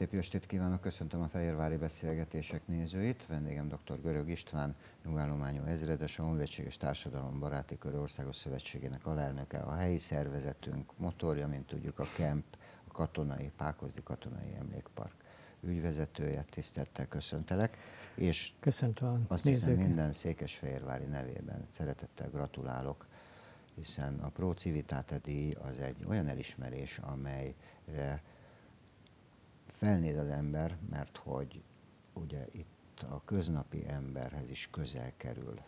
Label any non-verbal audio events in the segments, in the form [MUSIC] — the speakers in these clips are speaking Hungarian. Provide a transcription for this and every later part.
Szép jó estét kívánok, köszöntöm a Fehérvári Beszélgetések nézőit. Vendégem dr. Görög István, nyugállományú ezredes, a Honvédség és Társadalom Baráti Kör Országos Szövetségének alelnöke, a helyi szervezetünk motorja, mint tudjuk, a KEMP, a katonai, Pákozdi Katonai Emlékpark ügyvezetője, tisztettel köszöntelek, és Köszöntöm azt hiszem minden Székesfehérvári nevében szeretettel gratulálok, hiszen a Pro Civitate díj az egy olyan elismerés, amelyre felnéz az ember, mert hogy ugye itt a köznapi emberhez is közel kerül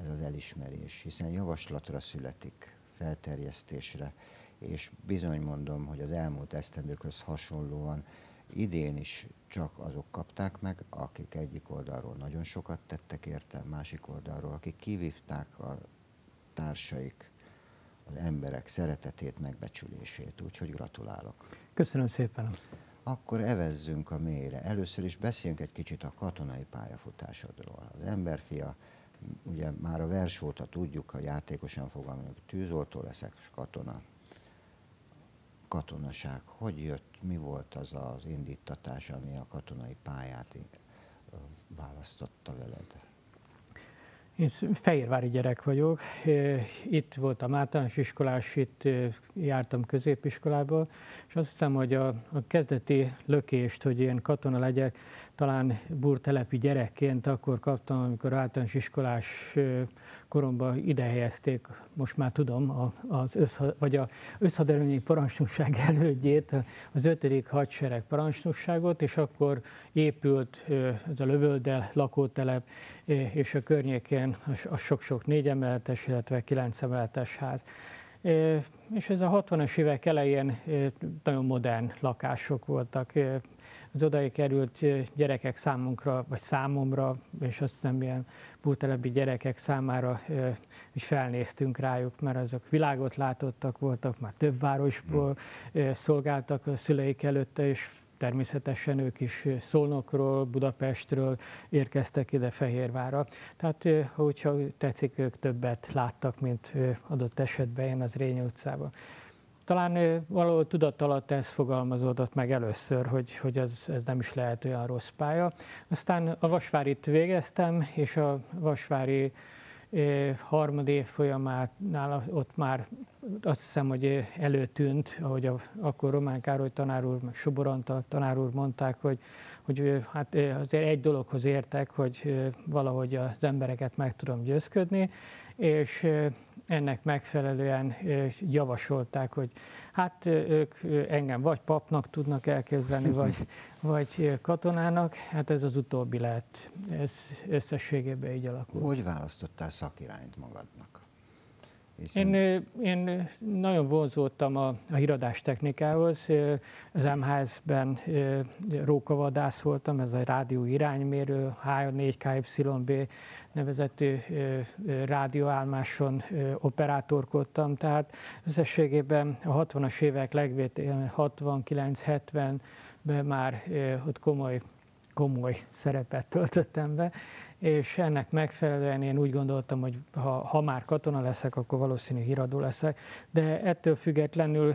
ez az elismerés, hiszen javaslatra születik, felterjesztésre, és bizony mondom, hogy az elmúlt esztendőkhöz hasonlóan idén is csak azok kapták meg, akik egyik oldalról nagyon sokat tettek érte, másik oldalról, akik kivívták a társaik, az emberek szeretetét, megbecsülését. Úgyhogy gratulálok. Köszönöm szépen. Akkor evezzünk a mélyre. Először is beszéljünk egy kicsit a katonai pályafutásodról. Az emberfia, ugye már a vers óta tudjuk, ha játékosan fogalmazunk, tűzoltó leszek, katona. Katonaság, hogy jött, mi volt az az indítatás, ami a katonai pályát választotta veled? Én fehérvári gyerek vagyok. Itt voltam általános iskolás, itt jártam középiskolába, és azt hiszem, hogy a, a kezdeti lökést, hogy én katona legyek, talán burtelepi gyerekként akkor kaptam, amikor általános iskolás koromban ide helyezték, most már tudom, az össz, vagy a összhaderőnyi parancsnokság [LAUGHS] elődjét, az 5. hadsereg parancsnokságot, és akkor épült ez a lövöldel lakótelep, és a környékén a sok-sok négy emeletes, illetve kilenc emeletes ház. És ez a 60-as évek elején nagyon modern lakások voltak, az odaig került gyerekek számunkra, vagy számomra, és azt hiszem ilyen bútelebi gyerekek számára is felnéztünk rájuk, mert azok világot látottak voltak, már több városból szolgáltak a szüleik előtte, és természetesen ők is Szolnokról, Budapestről érkeztek ide Fehérvára. Tehát, hogyha tetszik, ők többet láttak, mint adott esetben én az Rényi utcában talán valahol tudat alatt ez fogalmazódott meg először, hogy, hogy ez, ez nem is lehet olyan rossz pálya. Aztán a Vasvárit végeztem, és a Vasvári harmad év folyamánál ott már azt hiszem, hogy előtűnt, ahogy a, akkor Román Károly tanár úr, meg Soboronta tanár úr mondták, hogy, hogy hát azért egy dologhoz értek, hogy valahogy az embereket meg tudom győzködni, és ennek megfelelően javasolták, hogy hát ők engem vagy papnak tudnak elképzelni, [LAUGHS] vagy, vagy katonának, hát ez az utóbbi lehet, ez összességében így alakul. Hogy választottál szakirányt magadnak? Hiszen... Én, én nagyon vonzódtam a, a híradás technikához. Az MHS-ben rókavadász voltam, ez a rádió iránymérő, H4KYB nevezetű rádióállomáson operátorkodtam, tehát összességében a 60-as évek legvétén, 69-70-ben már ott komoly komoly szerepet töltöttem be, és ennek megfelelően én úgy gondoltam, hogy ha, ha már katona leszek, akkor valószínű híradó leszek, de ettől függetlenül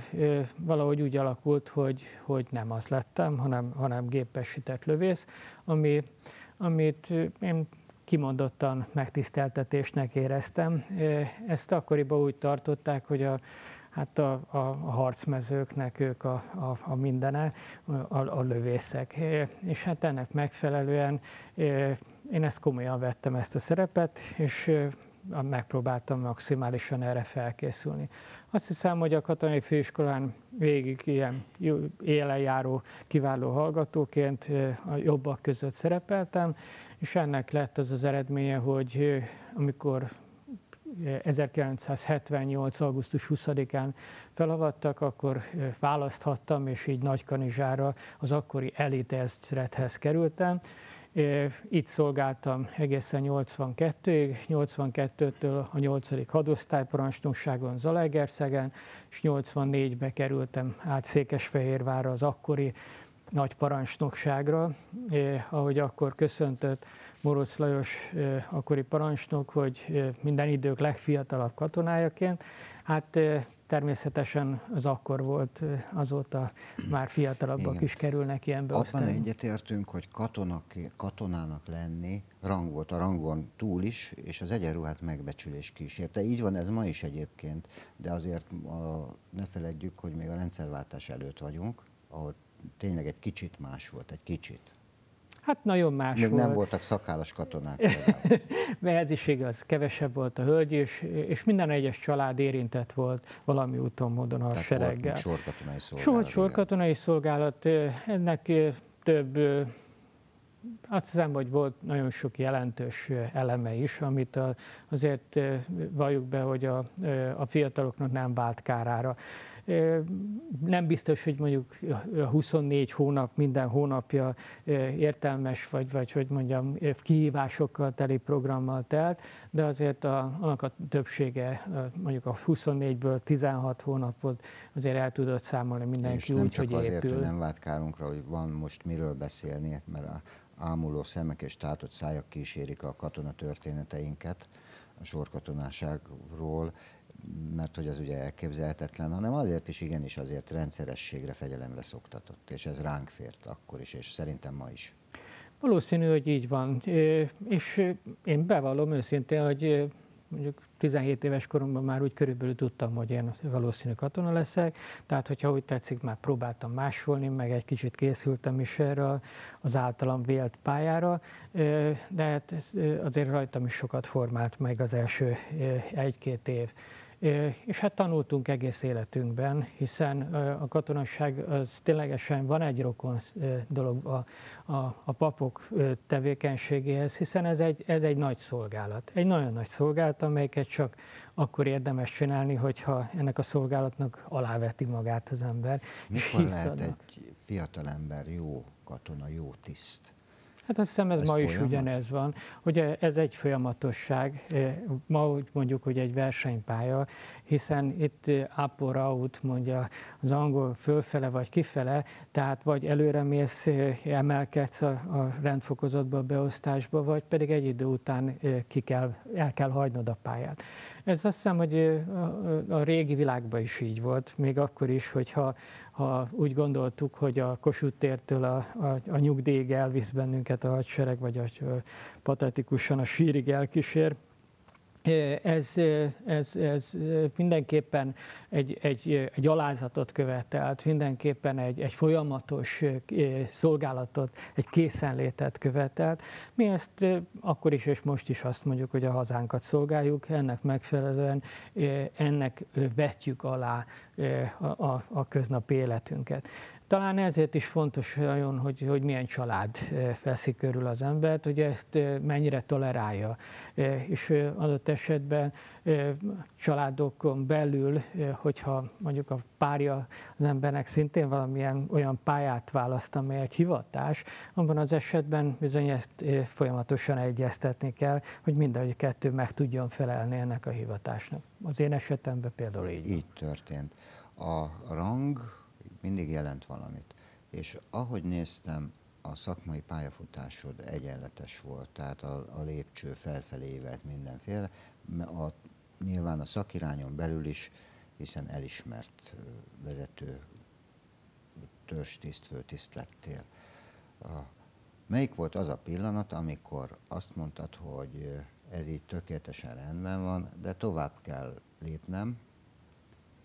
valahogy úgy alakult, hogy, hogy nem az lettem, hanem, hanem gépesített lövész, ami, amit én kimondottan megtiszteltetésnek éreztem. Ezt akkoriban úgy tartották, hogy a, hát a, a, harcmezőknek ők a, a, a mindene, a, a lövészek. És hát ennek megfelelően én ezt komolyan vettem ezt a szerepet, és megpróbáltam maximálisan erre felkészülni. Azt hiszem, hogy a katonai főiskolán végig ilyen élenjáró, kiváló hallgatóként a jobbak között szerepeltem, és ennek lett az az eredménye, hogy amikor 1978. augusztus 20-án felavattak, akkor választhattam, és így Nagykanizsára az akkori elitezredhez kerültem. Itt szolgáltam egészen 82-ig, 82-től a 8. hadosztályparancsnokságon Zalaegerszegen, és 84-be kerültem át Székesfehérvárra az akkori nagy parancsnokságra, eh, ahogy akkor köszöntött Morosz Lajos akkori parancsnok, hogy minden idők legfiatalabb katonájaként. Hát természetesen az akkor volt, azóta már fiatalabbak Igen. is kerülnek ilyen beosztani. Abban egyetértünk, hogy katonak, katonának lenni rang volt a rangon túl is, és az egyenruhát megbecsülés kísérte. Így van ez ma is egyébként, de azért a, ne feledjük, hogy még a rendszerváltás előtt vagyunk, ahol tényleg egy kicsit más volt, egy kicsit. Hát nagyon más Még volt. nem voltak szakállas katonák. [LAUGHS] Mert ez is igaz, kevesebb volt a hölgy, és, és minden egyes család érintett volt valami úton, módon a Tehát sereggel. Volt sorkatonai szolgálat. Volt sorkatonai szolgálat, ennek több azt hiszem, hogy volt nagyon sok jelentős eleme is, amit azért valljuk be, hogy a, a fiataloknak nem vált kárára. Nem biztos, hogy mondjuk 24 hónap, minden hónapja értelmes, vagy, vagy hogy mondjam, kihívásokkal teli programmal telt, de azért a, annak a többsége, mondjuk a 24-ből 16 hónapot azért el tudott számolni mindenki És nem úgy, csak hogy azért, épül. hogy nem vált hogy van most miről beszélni, mert a ámuló szemek és tátott szájak kísérik a katona történeteinket, a sorkatonáságról, mert hogy az ugye elképzelhetetlen, hanem azért is igenis azért rendszerességre, fegyelemre szoktatott, és ez ránk fért akkor is, és szerintem ma is. Valószínű, hogy így van. És én bevallom őszintén, hogy mondjuk 17 éves koromban már úgy körülbelül tudtam, hogy én valószínű katona leszek, tehát hogyha úgy tetszik, már próbáltam másolni, meg egy kicsit készültem is erre az általam vélt pályára, de hát azért rajtam is sokat formált meg az első egy-két év. És hát tanultunk egész életünkben, hiszen a katonasság az ténylegesen van egy rokon dolog a, a, a papok tevékenységéhez, hiszen ez egy, ez egy nagy szolgálat. Egy nagyon nagy szolgálat, amelyiket csak akkor érdemes csinálni, hogyha ennek a szolgálatnak aláveti magát az ember. Mikor lehet egy fiatalember jó katona, jó tiszt? Hát azt hiszem ez, ez ma folyamat? is ugyanez van. Ugye ez egy folyamatosság, ma úgy mondjuk, hogy egy versenypálya, hiszen itt up out mondja az angol fölfele vagy kifele, tehát vagy előre mész, emelkedsz a, a rendfokozatba, a beosztásba, vagy pedig egy idő után ki kell, el kell hagynod a pályát. Ez azt hiszem, hogy a, a régi világban is így volt, még akkor is, hogyha ha úgy gondoltuk, hogy a Kossuth tértől a, a, a nyugdíjig elvisz bennünket a hadsereg, vagy a, patetikusan a sírig elkísér, ez, ez, ez mindenképpen egy, egy, egy alázatot követelt, mindenképpen egy, egy folyamatos szolgálatot, egy készenlétet követelt. Mi ezt akkor is és most is azt mondjuk, hogy a hazánkat szolgáljuk, ennek megfelelően ennek vetjük alá a, a, a köznapi életünket. Talán ezért is fontos nagyon, hogy, hogy milyen család veszi körül az embert, hogy ezt mennyire tolerálja. És adott esetben családokon belül, hogyha mondjuk a párja az embernek szintén valamilyen olyan pályát választ, amely egy hivatás, abban az esetben bizony ezt folyamatosan egyeztetni kell, hogy mind a kettő meg tudjon felelni ennek a hivatásnak. Az én esetemben például így. Így történt. A rang mindig jelent valamit. És ahogy néztem, a szakmai pályafutásod egyenletes volt, tehát a, a lépcső felfelé évelt mindenféle, a, nyilván a szakirányon belül is, hiszen elismert vezető törzstiszt, főtiszt lettél. A, melyik volt az a pillanat, amikor azt mondtad, hogy ez így tökéletesen rendben van, de tovább kell lépnem,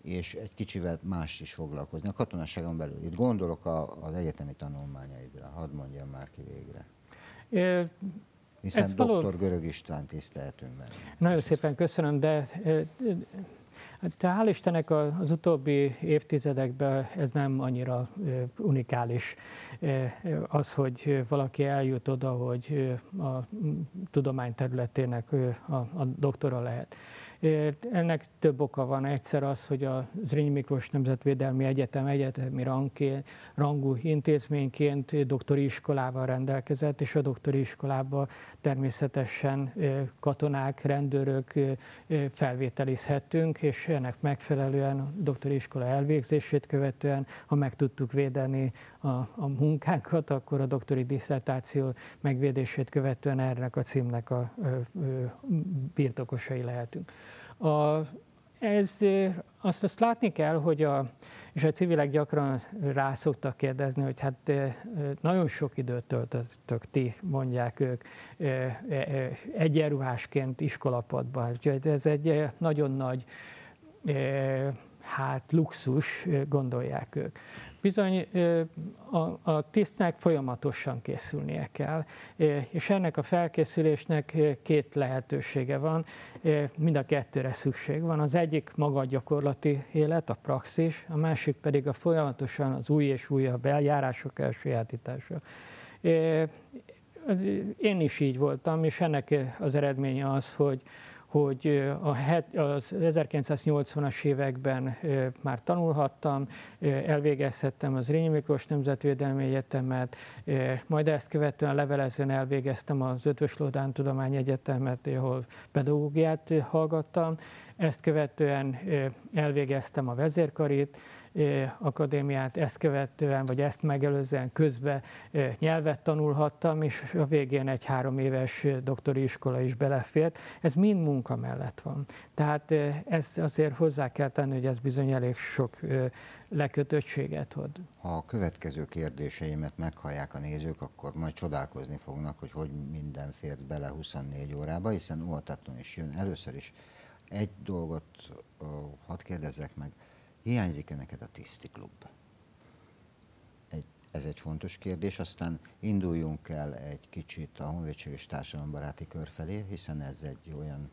és egy kicsivel más is foglalkozni, a katonaságon belül. Itt gondolok a, az egyetemi tanulmányaidra, hadd mondjam már ki végre. É, Hiszen doktor való... Görög István tiszteltünk meg. Nagyon szépen köszönöm, de Hát hál' Istennek az utóbbi évtizedekben ez nem annyira unikális az, hogy valaki eljut oda, hogy a tudomány területének a, a doktora lehet. Ennek több oka van. Egyszer az, hogy a Zrínyi Miklós Nemzetvédelmi Egyetem egyetemi rangú intézményként doktori iskolával rendelkezett, és a doktori iskolában természetesen katonák, rendőrök felvételizhettünk, és ennek megfelelően a doktori iskola elvégzését követően, ha meg tudtuk védeni a, a munkánkat, akkor a doktori diszertáció megvédését követően ennek a címnek a birtokosai lehetünk. A, ez, azt, azt látni kell, hogy a, és a civilek gyakran rá szoktak kérdezni, hogy hát nagyon sok időt töltöttök ti, mondják ők, egyenruhásként iskolapadban. Úgyhogy ez egy nagyon nagy hát luxus, gondolják ők. Bizony a, tisztnek folyamatosan készülnie kell, és ennek a felkészülésnek két lehetősége van, mind a kettőre szükség van. Az egyik maga a gyakorlati élet, a praxis, a másik pedig a folyamatosan az új és újabb eljárások elsajátítása. Én is így voltam, és ennek az eredménye az, hogy hogy az 1980-as években már tanulhattam, elvégezhettem az Rényi Miklós Nemzetvédelmi Egyetemet, majd ezt követően levelezően elvégeztem az Ötvös Lodán Tudomány Egyetemet, ahol pedagógiát hallgattam, ezt követően elvégeztem a vezérkarit, akadémiát, ezt követően, vagy ezt megelőzően közben nyelvet tanulhattam, és a végén egy három éves doktori iskola is belefért. Ez mind munka mellett van. Tehát ez azért hozzá kell tenni, hogy ez bizony elég sok lekötöttséget ad. Ha a következő kérdéseimet meghallják a nézők, akkor majd csodálkozni fognak, hogy hogy minden fért bele 24 órába, hiszen óvatatlan is jön. Először is egy dolgot hadd kérdezzek meg, Hiányzik-e neked a Tiszti Klub? Egy, ez egy fontos kérdés, aztán induljunk el egy kicsit a Honvédség és Társadalombaráti Kör felé, hiszen ez egy olyan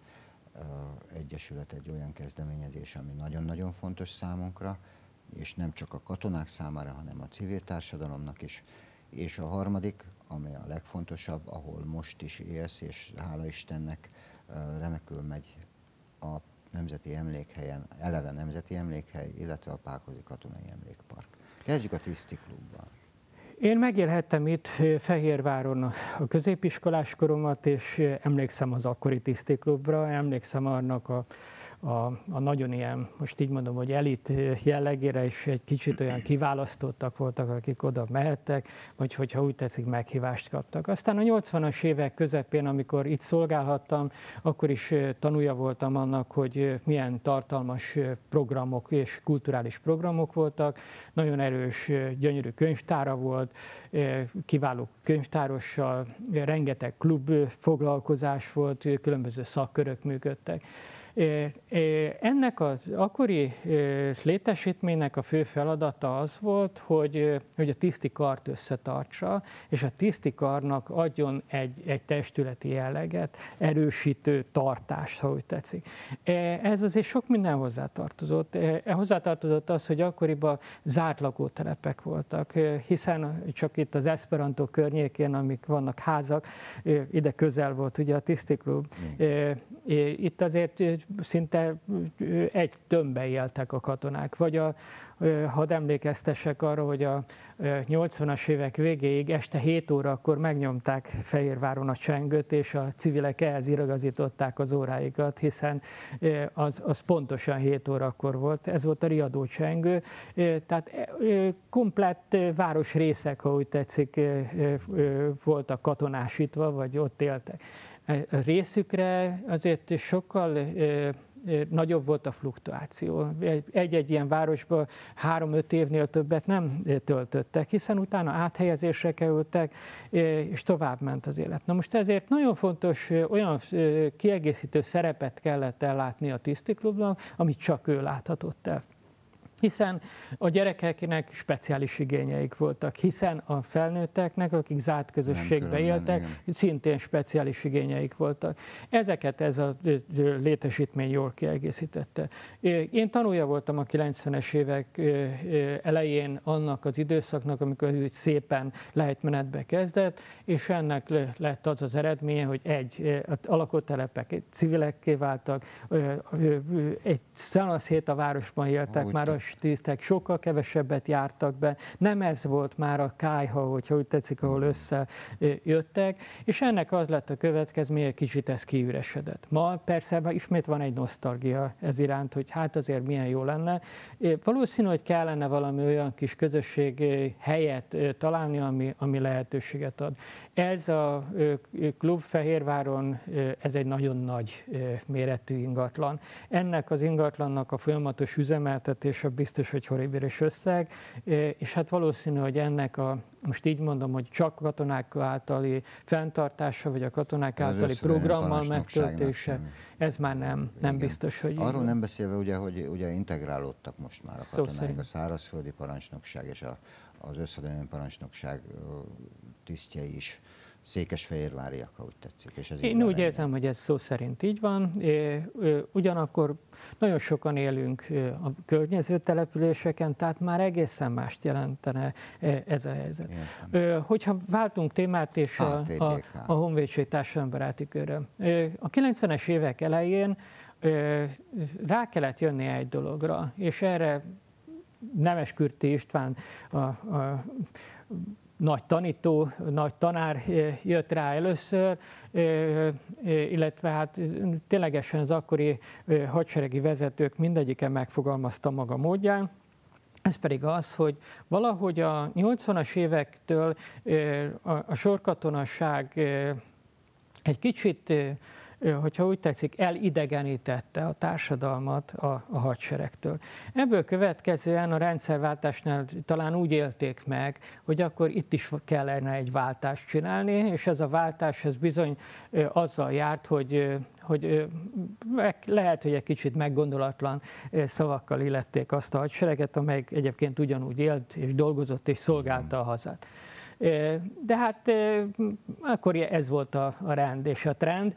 egyesület, egy olyan kezdeményezés, ami nagyon-nagyon fontos számunkra, és nem csak a katonák számára, hanem a civil társadalomnak is. És a harmadik, ami a legfontosabb, ahol most is élsz, és hála Istennek remekül megy Nemzeti Emlékhelyen, eleve Nemzeti Emlékhely, illetve a Pákozi Katonai Emlékpark. Kezdjük a Tiszti Klubban. Én megélhettem itt Fehérváron a középiskolás koromat, és emlékszem az akkori tisztiklubra, emlékszem annak a a, a nagyon ilyen, most így mondom, hogy elit jellegére is egy kicsit olyan kiválasztottak voltak, akik oda mehettek, vagy hogyha úgy tetszik, meghívást kaptak. Aztán a 80-as évek közepén, amikor itt szolgálhattam, akkor is tanulja voltam annak, hogy milyen tartalmas programok és kulturális programok voltak. Nagyon erős, gyönyörű könyvtára volt, kiváló könyvtárossal, rengeteg klub foglalkozás volt, különböző szakkörök működtek. Ennek az akkori létesítménynek a fő feladata az volt, hogy, hogy a tiszti kart összetartsa, és a tiszti karnak adjon egy, egy testületi jelleget, erősítő tartást, ha úgy tetszik. Ez azért sok minden hozzátartozott. Hozzátartozott az, hogy akkoriban zárt lakótelepek voltak, hiszen csak itt az Esperanto környékén, amik vannak házak, ide közel volt ugye a tisztiklub. Itt azért szinte egy tömbbe éltek a katonák. Vagy a, hadd emlékeztessek arra, hogy a 80-as évek végéig este 7 órakor megnyomták Fehérváron a csengőt, és a civilek ehhez iragazították az óráikat, hiszen az, az pontosan 7 órakor volt. Ez volt a riadó csengő. Tehát komplett város részek, ha úgy tetszik, voltak katonásítva, vagy ott éltek részükre azért sokkal nagyobb volt a fluktuáció. Egy-egy ilyen városban három-öt évnél többet nem töltöttek, hiszen utána áthelyezésre kerültek, és tovább ment az élet. Na most ezért nagyon fontos olyan kiegészítő szerepet kellett ellátni a tisztiklubnak, amit csak ő láthatott el. Hiszen a gyerekeknek speciális igényeik voltak, hiszen a felnőtteknek, akik zárt közösségbe éltek, igen. szintén speciális igényeik voltak. Ezeket ez a létesítmény jól kiegészítette. Én tanulja voltam a 90-es évek elején annak az időszaknak, amikor szépen lejtmenetbe kezdett, és ennek lett az az eredménye, hogy egy, a lakótelepek civilekké váltak, egy szanaszét a városban éltek Úgy már a tisztek sokkal kevesebbet jártak be, nem ez volt már a kájha, hogyha úgy tetszik, ahol összejöttek, és ennek az lett a következménye, kicsit ez kiüresedett. Ma persze ismét van egy nosztalgia ez iránt, hogy hát azért milyen jó lenne. Valószínű, hogy kellene valami olyan kis közösség helyet találni, ami, ami lehetőséget ad. Ez a klub Fehérváron, ez egy nagyon nagy méretű ingatlan. Ennek az ingatlannak a folyamatos üzemeltetése biztos, hogy horribilis összeg, és hát valószínű, hogy ennek a, most így mondom, hogy csak katonák általi fenntartása, vagy a katonák általi programmal megtöltése, ez már nem, nem Igen. biztos, hogy Arról nem beszélve ugye, hogy ugye integrálódtak most már a katonák, a szárazföldi parancsnokság és a, az összedelmi parancsnokság tisztjei is székesfehérváriak, úgy tetszik. És ez Én úgy érzem, hogy ez szó szerint így van. Ugyanakkor nagyon sokan élünk a környező településeken, tehát már egészen mást jelentene ez a helyzet. Értem. Hogyha váltunk témát és a, a, a Honvédség társadalombaráti körre. A 90-es évek elején rá kellett jönni egy dologra, és erre Nemes Kürti István a, a nagy tanító, nagy tanár eh, jött rá először, eh, eh, illetve hát ténylegesen az akkori hadseregi vezetők mindegyike megfogalmazta maga módján. Ez pedig az, hogy valahogy a 80-as évektől a sorkatonasság egy kicsit hogyha úgy tetszik, elidegenítette a társadalmat a, a hadseregtől. Ebből következően a rendszerváltásnál talán úgy élték meg, hogy akkor itt is kellene egy váltást csinálni, és ez a váltás ez bizony azzal járt, hogy hogy lehet, hogy egy kicsit meggondolatlan szavakkal illették azt a hadsereget, amely egyébként ugyanúgy élt és dolgozott és szolgálta a hazát. De hát akkor ez volt a, rend és a trend.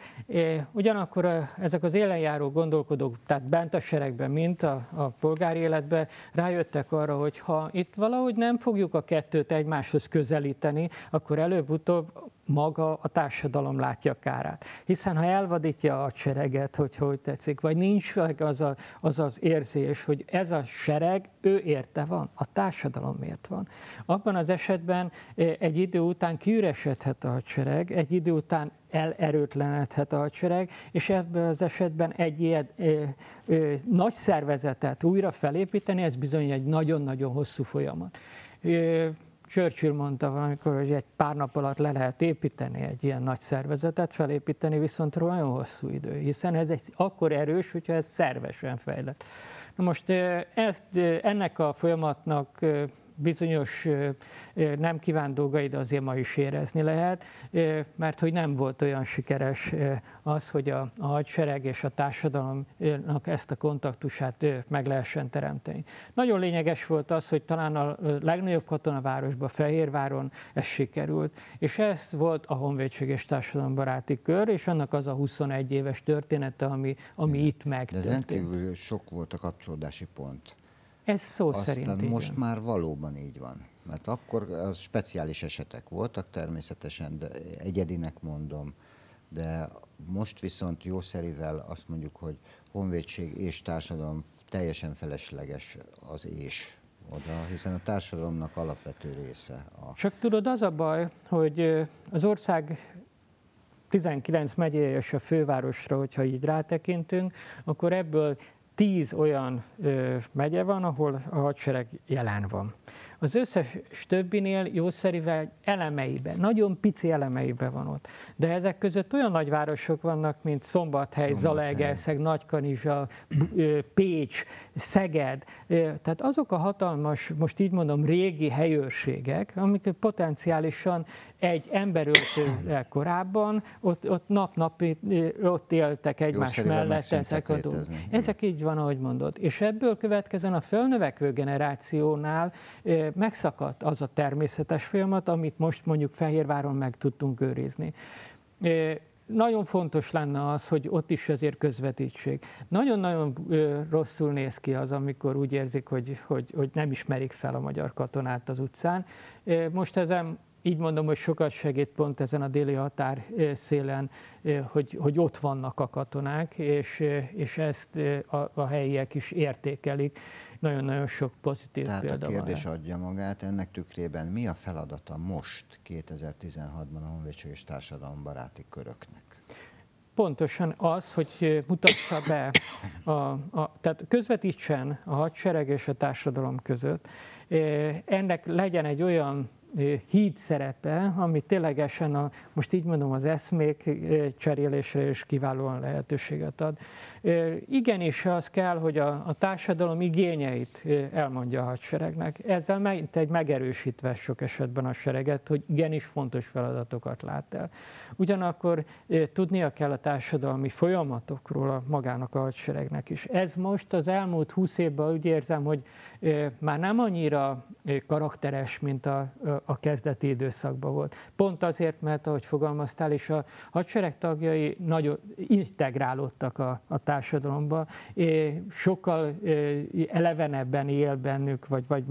Ugyanakkor ezek az élenjáró gondolkodók, tehát bent a seregben, mint a, a polgári életben rájöttek arra, hogy ha itt valahogy nem fogjuk a kettőt egymáshoz közelíteni, akkor előbb-utóbb maga a társadalom látja kárát. Hiszen ha elvadítja a sereget, hogy hogy tetszik, vagy nincs az, a, az az érzés, hogy ez a sereg, ő érte van, a társadalom miért van. Abban az esetben eh, egy idő után kiüresedhet a hadsereg, egy idő után elerőtlenedhet a hadsereg, és ebben az esetben egy ilyen ö, eh, nagy szervezetet újra felépíteni, ez bizony egy nagyon-nagyon hosszú folyamat. Ö, Churchill mondta valamikor, hogy egy pár nap alatt le lehet építeni egy ilyen nagy szervezetet, felépíteni viszont nagyon hosszú idő, hiszen ez egy akkor erős, hogyha ez szervesen fejlett. Na most ezt, ennek a folyamatnak bizonyos nem kívánt dolgaid azért ma is érezni lehet, mert hogy nem volt olyan sikeres az, hogy a, a hadsereg és a társadalomnak ezt a kontaktusát meg lehessen teremteni. Nagyon lényeges volt az, hogy talán a legnagyobb katonavárosban, Fehérváron ez sikerült, és ez volt a Honvédség és Társadalombaráti Kör, és annak az a 21 éves története, ami, ami itt megtörtént. De rendkívül sok volt a kapcsolódási pont. Ez szó Aztán szerint most igen. már valóban így van. Mert akkor az speciális esetek voltak természetesen, de egyedinek mondom, de most viszont jószerivel azt mondjuk, hogy honvédség és társadalom teljesen felesleges az és oda, hiszen a társadalomnak alapvető része. A... Csak tudod, az a baj, hogy az ország 19 megyéje és a fővárosra, hogyha így rátekintünk, akkor ebből tíz olyan ö, megye van, ahol a hadsereg jelen van. Az összes többinél jószerivel elemeiben, nagyon pici elemeiben van ott. De ezek között olyan nagyvárosok vannak, mint Szombathely, Zalaegerszeg, Nagykanizsa, Pécs, Szeged. Tehát azok a hatalmas, most így mondom, régi helyőrségek, amik potenciálisan egy emberöltővel korábban, ott, ott nap-nap ott éltek egymás Jó, mellett ezek a dolgok. Ezek így van, ahogy mondod. És ebből következően a fölnövekvő generációnál megszakadt az a természetes folyamat, amit most mondjuk Fehérváron meg tudtunk őrizni nagyon fontos lenne az, hogy ott is azért közvetítség. Nagyon-nagyon rosszul néz ki az, amikor úgy érzik, hogy, hogy, hogy nem ismerik fel a magyar katonát az utcán. Most ezen így mondom, hogy sokat segít pont ezen a déli határ szélen, hogy, hogy ott vannak a katonák, és, és ezt a, a helyiek is értékelik. Nagyon-nagyon sok pozitív Tehát példa a kérdés van adja magát, ennek tükrében mi a feladata most 2016-ban a honvédség és társadalombaráti köröknek? Pontosan az, hogy mutassa be, a, a, tehát közvetítsen a hadsereg és a társadalom között. Ennek legyen egy olyan híd szerepe, ami ténylegesen a, most így mondom, az eszmék cserélésre is kiválóan lehetőséget ad. Igenis az kell, hogy a, a társadalom igényeit elmondja a hadseregnek. Ezzel meg, egy megerősítve sok esetben a sereget, hogy igenis fontos feladatokat lát el. Ugyanakkor tudnia kell a társadalmi folyamatokról a magának a hadseregnek is. Ez most az elmúlt húsz évben úgy érzem, hogy már nem annyira karakteres, mint a, a kezdeti időszakban volt. Pont azért, mert ahogy fogalmaztál, és a hadsereg tagjai nagyon integrálódtak a, a társadalomba, sokkal elevenebben él bennük, vagy, vagy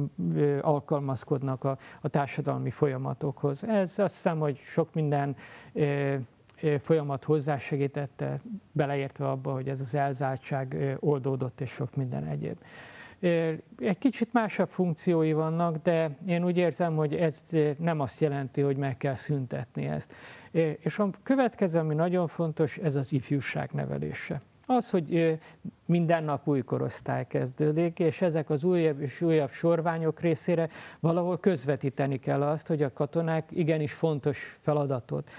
alkalmazkodnak a, a társadalmi folyamatokhoz. Ez azt hiszem, hogy sok minden folyamat hozzásegítette, beleértve abba, hogy ez az elzártság oldódott, és sok minden egyéb. Egy kicsit másabb funkciói vannak, de én úgy érzem, hogy ez nem azt jelenti, hogy meg kell szüntetni ezt. És a következő, ami nagyon fontos, ez az ifjúság nevelése. Az, hogy minden nap új korosztály kezdődik, és ezek az újabb és újabb sorványok részére valahol közvetíteni kell azt, hogy a katonák igenis fontos feladatot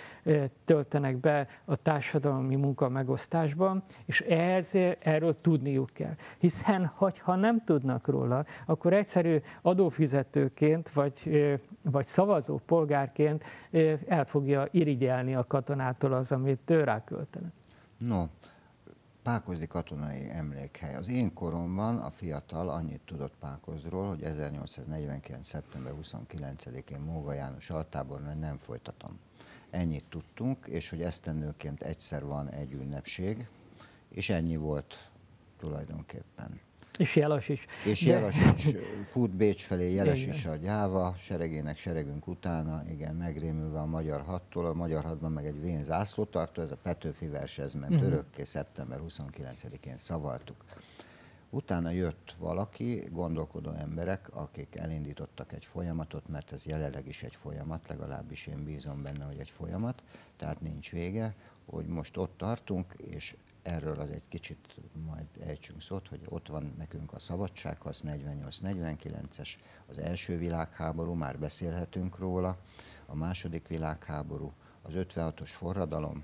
töltenek be a társadalmi munka megosztásban, és ehhez erről tudniuk kell. Hiszen, ha nem tudnak róla, akkor egyszerű adófizetőként, vagy, vagy szavazó polgárként el fogja irigyelni a katonától az, amit ő ráköltenek. No, Pákozdi katonai emlékhely. Az én koromban a fiatal annyit tudott Pákozról, hogy 1849. szeptember 29-én Móga János altábornál nem folytatom. Ennyit tudtunk, és hogy esztendőként egyszer van egy ünnepség, és ennyi volt tulajdonképpen. És Jelas is. És De... Is fut Bécs felé, Jeles is a gyáva, seregének seregünk utána, igen, megrémülve a magyar hattól, a magyar hadban meg egy vén zászlótartó, ez a Petőfi vers, ez ment uh-huh. örökké, szeptember 29-én szavaltuk. Utána jött valaki, gondolkodó emberek, akik elindítottak egy folyamatot, mert ez jelenleg is egy folyamat, legalábbis én bízom benne, hogy egy folyamat, tehát nincs vége, hogy most ott tartunk, és erről az egy kicsit majd ejtsünk szót, hogy ott van nekünk a szabadságharc 48-49-es, az első világháború, már beszélhetünk róla, a második világháború, az 56-os forradalom,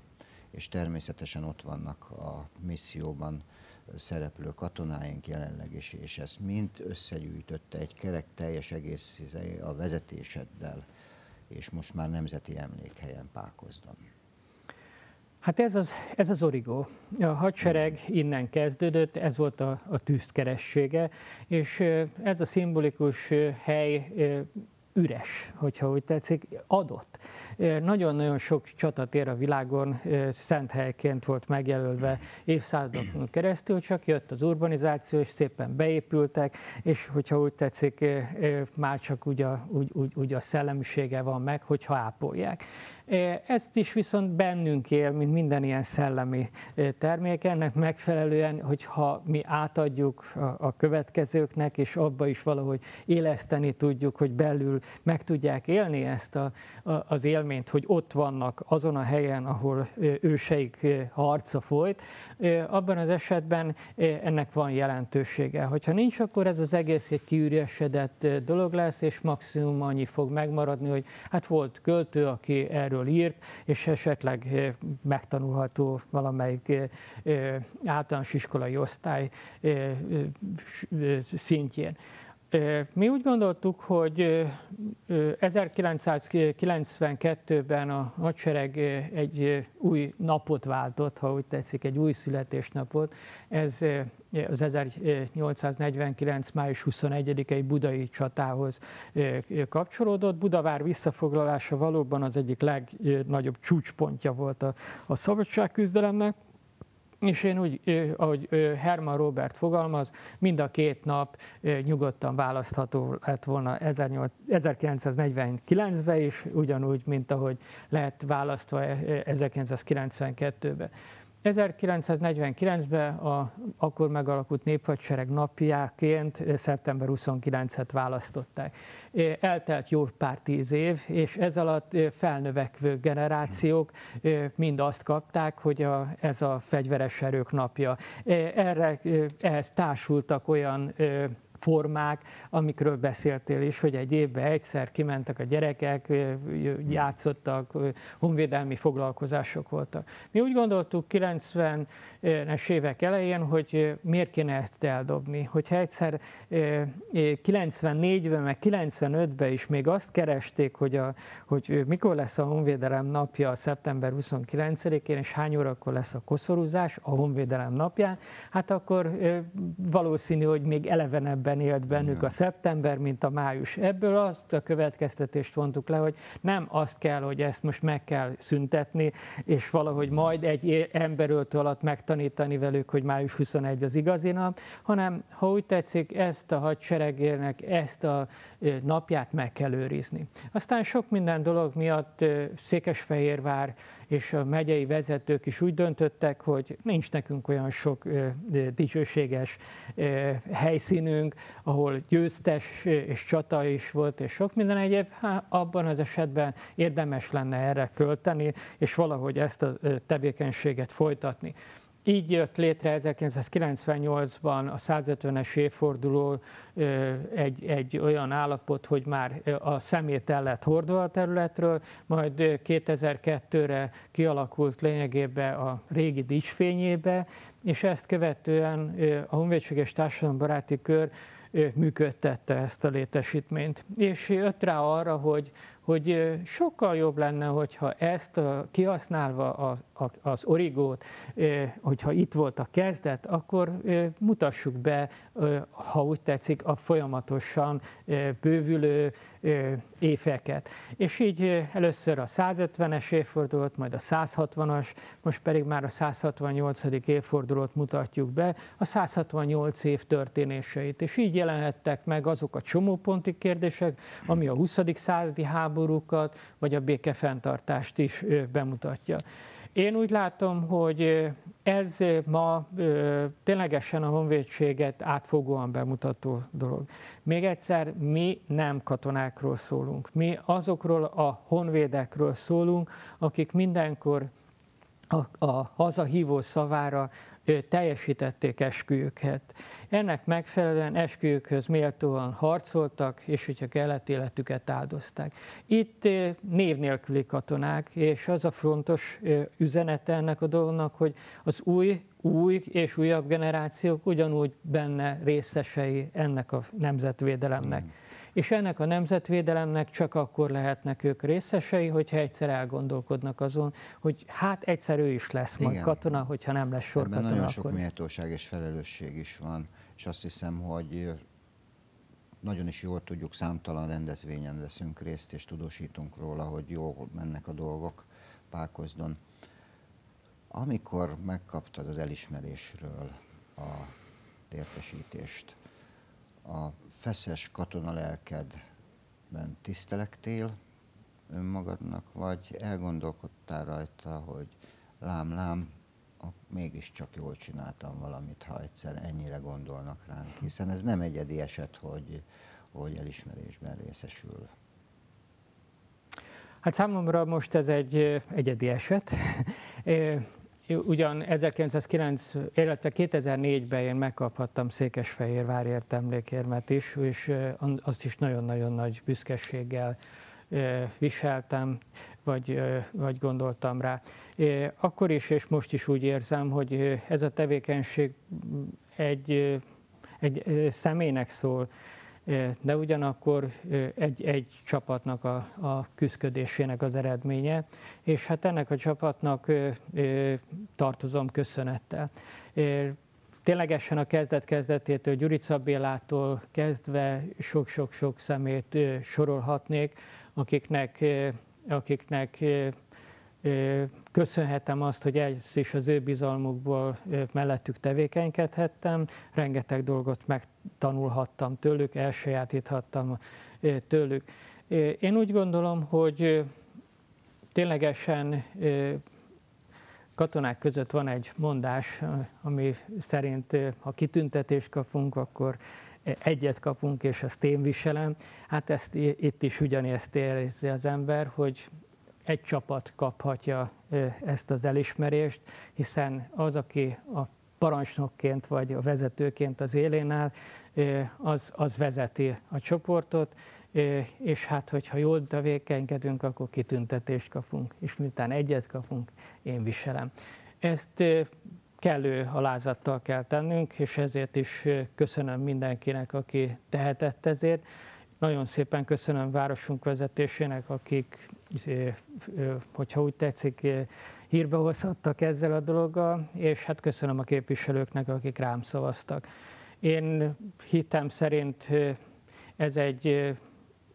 és természetesen ott vannak a misszióban szereplő katonáink jelenleg is, és ezt mind összegyűjtötte egy kerek teljes egész a vezetéseddel, és most már nemzeti emlékhelyen Pákozdon. Hát ez az, ez az origó. A hadsereg innen kezdődött, ez volt a, a tűzkeressége, és ez a szimbolikus hely üres, hogyha úgy tetszik, adott. Nagyon-nagyon sok csatatér a világon szent helyként volt megjelölve évszázadokon keresztül, csak jött az urbanizáció, és szépen beépültek, és hogyha úgy tetszik, már csak úgy a, úgy, úgy, úgy a szellemisége van meg, hogyha ápolják. Ezt is viszont bennünk él, mint minden ilyen szellemi termék. Ennek megfelelően, hogyha mi átadjuk a következőknek, és abba is valahogy éleszteni tudjuk, hogy belül meg tudják élni ezt a, az élményt, hogy ott vannak azon a helyen, ahol őseik harca folyt, abban az esetben ennek van jelentősége. Hogyha nincs, akkor ez az egész egy kiüresedett dolog lesz, és maximum annyi fog megmaradni, hogy hát volt költő, aki erről írt, és esetleg megtanulható valamelyik általános iskolai osztály szintjén. Mi úgy gondoltuk, hogy 1992-ben a hadsereg egy új napot váltott, ha úgy tetszik, egy új születésnapot. Ez az 1849. május 21-i budai csatához kapcsolódott. Budavár visszafoglalása valóban az egyik legnagyobb csúcspontja volt a, a szabadságküzdelemnek. És én úgy, ahogy Herman Robert fogalmaz, mind a két nap nyugodtan választható lett volna 1949-ben is, ugyanúgy, mint ahogy lett választva 1992-ben. 1949-ben a akkor megalakult néphadsereg napjáként szeptember 29-et választották. Eltelt jó pár tíz év, és ez alatt felnövekvő generációk mind azt kapták, hogy a, ez a fegyveres erők napja. Erre ehhez társultak olyan formák, amikről beszéltél is, hogy egy évben egyszer kimentek a gyerekek, játszottak, honvédelmi foglalkozások voltak. Mi úgy gondoltuk 90-es évek elején, hogy miért kéne ezt eldobni. Hogyha egyszer 94-ben, meg 95-ben is még azt keresték, hogy, a, hogy mikor lesz a honvédelem napja szeptember 29-én, és hány órakor lesz a koszorúzás a honvédelem napján, hát akkor valószínű, hogy még elevenebb erősebben élt bennük a szeptember, mint a május. Ebből azt a következtetést vontuk le, hogy nem azt kell, hogy ezt most meg kell szüntetni, és valahogy majd egy emberöltő alatt megtanítani velük, hogy május 21 az igazi nap, hanem ha úgy tetszik, ezt a hadseregének, ezt a napját meg kell őrizni. Aztán sok minden dolog miatt Székesfehérvár és a megyei vezetők is úgy döntöttek, hogy nincs nekünk olyan sok dicsőséges helyszínünk, ahol győztes és csata is volt, és sok minden egyéb, abban az esetben érdemes lenne erre költeni, és valahogy ezt a tevékenységet folytatni. Így jött létre 1998-ban a 150-es évforduló egy, egy olyan állapot, hogy már a szemét el lett hordva a területről, majd 2002-re kialakult lényegében a régi dicsfényébe, és ezt követően a Honvédséges Társadalombaráti Kör működtette ezt a létesítményt. És jött rá arra, hogy, hogy sokkal jobb lenne, hogyha ezt kihasználva az origót, hogyha itt volt a kezdet, akkor mutassuk be, ha úgy tetszik, a folyamatosan bővülő éveket. És így először a 150-es évfordulót, majd a 160-as, most pedig már a 168. évfordulót mutatjuk be, a 168 év történéseit. És így jelenhettek meg azok a csomóponti kérdések, ami a 20. századi háborúkat, vagy a békefenntartást is bemutatja. Én úgy látom, hogy ez ma ténylegesen a honvédséget átfogóan bemutató dolog. Még egyszer, mi nem katonákról szólunk. Mi azokról a honvédekről szólunk, akik mindenkor a, a hazahívó szavára teljesítették esküjüket. Ennek megfelelően esküjükhöz méltóan harcoltak, és hogyha kellett, életüket áldozták. Itt név nélküli katonák, és az a fontos üzenete ennek a dolognak, hogy az új, új és újabb generációk ugyanúgy benne részesei ennek a nemzetvédelemnek. Mm és ennek a nemzetvédelemnek csak akkor lehetnek ők részesei, hogyha egyszer elgondolkodnak azon, hogy hát egyszer ő is lesz majd Igen. katona, hogyha nem lesz sorkatona. Ebben nagyon sok méltóság és felelősség is van, és azt hiszem, hogy nagyon is jól tudjuk, számtalan rendezvényen veszünk részt, és tudósítunk róla, hogy jól mennek a dolgok Pákozdon. Amikor megkaptad az elismerésről a értesítést, a feszes katona lelkedben tisztelektél önmagadnak, vagy elgondolkodtál rajta, hogy lám, lám, mégiscsak jól csináltam valamit, ha egyszer ennyire gondolnak ránk, hiszen ez nem egyedi eset, hogy, hogy elismerésben részesül. Hát számomra most ez egy egyedi eset. [LAUGHS] Ugyan 1909, illetve 2004-ben én megkaphattam Székesfehérvárért emlékérmet is, és azt is nagyon-nagyon nagy büszkeséggel viseltem, vagy, vagy gondoltam rá. Akkor is és most is úgy érzem, hogy ez a tevékenység egy, egy személynek szól, de ugyanakkor egy, egy csapatnak a, a küzdködésének az eredménye, és hát ennek a csapatnak tartozom köszönettel. Ténylegesen a kezdet-kezdetétől, Gyurica Bélától kezdve sok-sok-sok szemét sorolhatnék, akiknek, akiknek köszönhetem azt, hogy ez is az ő bizalmukból mellettük tevékenykedhettem, rengeteg dolgot megtanulhattam tőlük, elsajátíthattam tőlük. Én úgy gondolom, hogy ténylegesen katonák között van egy mondás, ami szerint ha kitüntetést kapunk, akkor egyet kapunk, és azt én viselem. Hát ezt itt is ugyanezt érzi az ember, hogy egy csapat kaphatja ezt az elismerést, hiszen az, aki a parancsnokként vagy a vezetőként az élén áll, az, az vezeti a csoportot, és hát, hogyha jól tevékenykedünk, akkor kitüntetést kapunk, és miután egyet kapunk, én viselem. Ezt kellő alázattal kell tennünk, és ezért is köszönöm mindenkinek, aki tehetett ezért. Nagyon szépen köszönöm városunk vezetésének, akik, hogyha úgy tetszik, hírbe hozhattak ezzel a dologgal, és hát köszönöm a képviselőknek, akik rám szavaztak. Én hitem szerint ez egy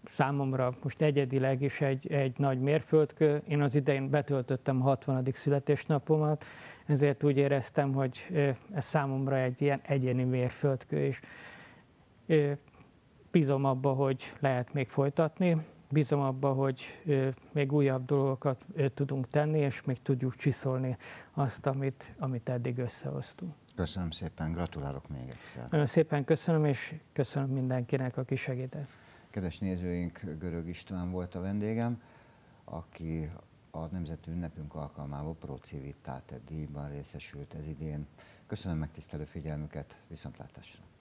számomra most egyedileg is egy, egy nagy mérföldkő. Én az idején betöltöttem a 60. születésnapomat, ezért úgy éreztem, hogy ez számomra egy ilyen egyéni mérföldkő is. Bízom abba, hogy lehet még folytatni, bízom abba, hogy még újabb dolgokat tudunk tenni, és még tudjuk csiszolni azt, amit, amit eddig összehoztunk. Köszönöm szépen, gratulálok még egyszer. Nagyon szépen köszönöm, és köszönöm mindenkinek, aki segített. Kedves nézőink, Görög István volt a vendégem, aki a Nemzeti Ünnepünk alkalmából Pro Civitate díjban részesült ez idén. Köszönöm megtisztelő figyelmüket, viszontlátásra!